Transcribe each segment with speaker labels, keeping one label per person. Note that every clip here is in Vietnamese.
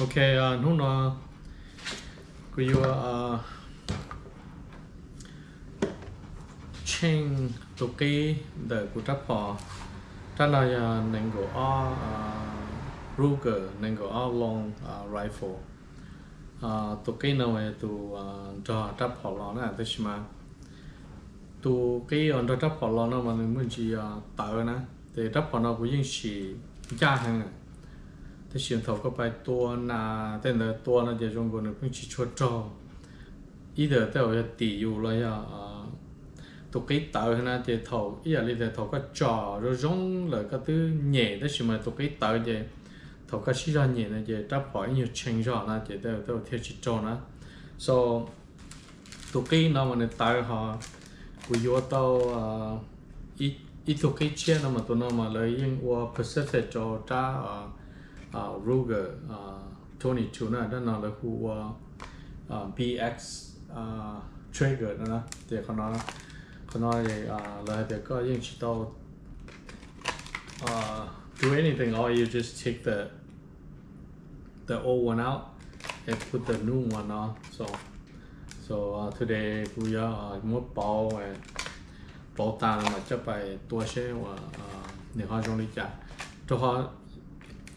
Speaker 1: ok à, uh, lúc nó. Could you à, à. uh, change to key the của trap bỏ trả lời nên của o Ruger nên của long rifle. Uh, to key nào về tu cho trap bỏ lo nè thế mà tu cái on trap bỏ lo nó mà mình muốn chỉ tạo nè thì trap bỏ nó cũng chỉ gia hàng thì xuyên thầu có bài tua na thế nữa tua là giờ trong quân cũng chỉ cho trò ý giờ tao là tỷ dụ là ya tụ cái tờ na thì thầu ý là giờ thầu có trò rồi giống là cái thứ nhẹ đó xí mà tụ cái tờ thì thầu có xí ra nhẹ là giờ đáp hỏi nhiều chuyện rõ là giờ tao tao theo chỉ trò na so tụ cái nó mà nó tờ họ của vô tao ít ít tụ cái chia nó mà tụ nó mà lấy những qua perception cho ta Ruger uh, 22นะด้านนอกเลยคือว่า BX uh, trigger นะนะเดี๋ยวเขาเนาะเขาเนาะเลยอ่าเลยเดี๋ยวก็ยิ่งชิดเอา do anything or you just take the the old one out and put the new one on so so uh, today we are uh, มดเปาเอ่อเปาตามาจะไปตัวเชื่อว่าหนึ่งห้าจงลิจ่าตัวเข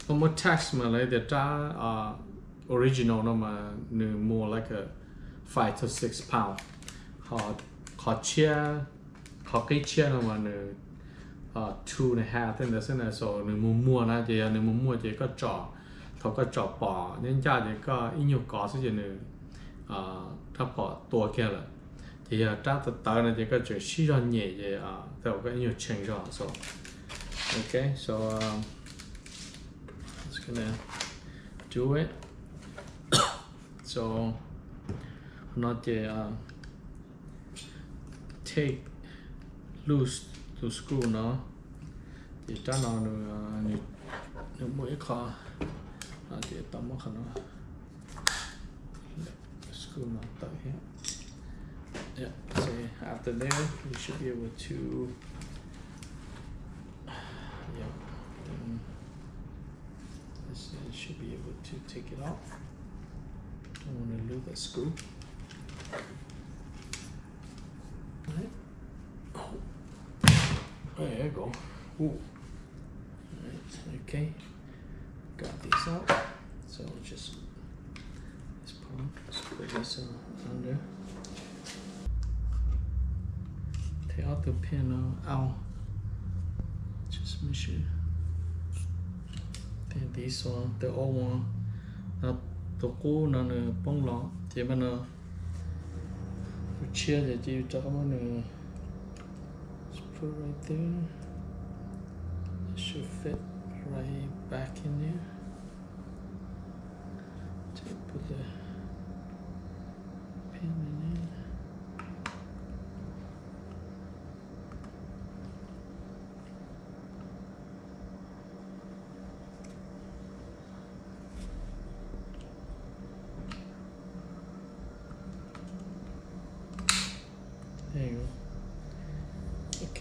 Speaker 1: không mất tax mà lấy để trả uh, original nó mà nếu mua like a five to six pound. Họ họ chia họ cái chia nó mà nếu uh, à, two and a half thế là thế này so nếu mua mua na thì nếu mua mua thì có trọ họ có trọ bỏ nên cha thì có ít nhiều có số gì nếu uh, tháp bỏ tua kia là. Thì uh, trả từ từ này thì có chuyện xí ra nhẹ thì uh, tao có nhiều change rồi so. Okay so um, gonna do it. So not the uh, take loose to screw nó thì ta nó nữa nữa nữa mỗi khó à thì tao mất nó screw nó tới here. Yeah so after there we should be able to yeah then this uh, should be able to take it off. I want to lose that screw. Right. Oh. There you go. Ooh. Right. Okay. Got these out. So just this part. Let's put this under. Take out the pin uh, out. Just make sure. Thì this one từ old one tổ cũ nó nè bông lọ thì mà nó chia thì chỉ cho các bạn nè. Put right there. It should fit right back in there. To put the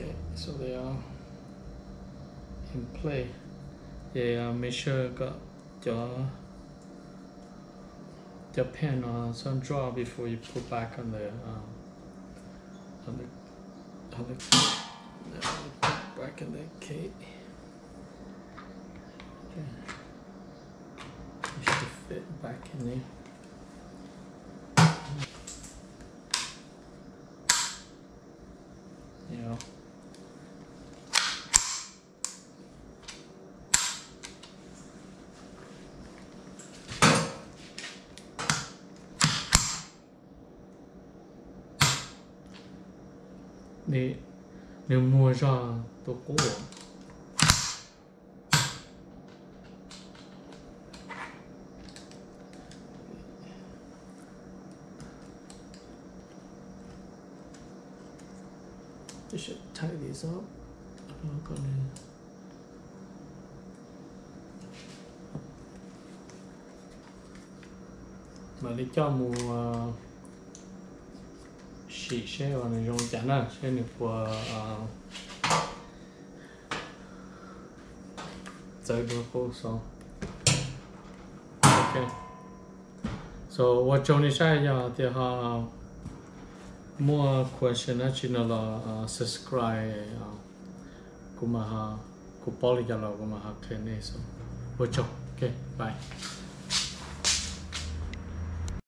Speaker 1: Okay, so they are in play. Yeah, make sure got your your pen or some draw before you put back on the um, on the on the uh, back in the cake. Okay. It should fit back in there. Để nếu mua ra tôi cố Just should tie these up. I'm gonna. mà lý cho mùa xì xe và mình dùng chán là xe này của giới đua khô ok. So, what Johnny sai giờ thì họ mua question là chỉ là ờ, subscribe ờ, của mà của poly giờ là của mà này so what Johnny ok, bye.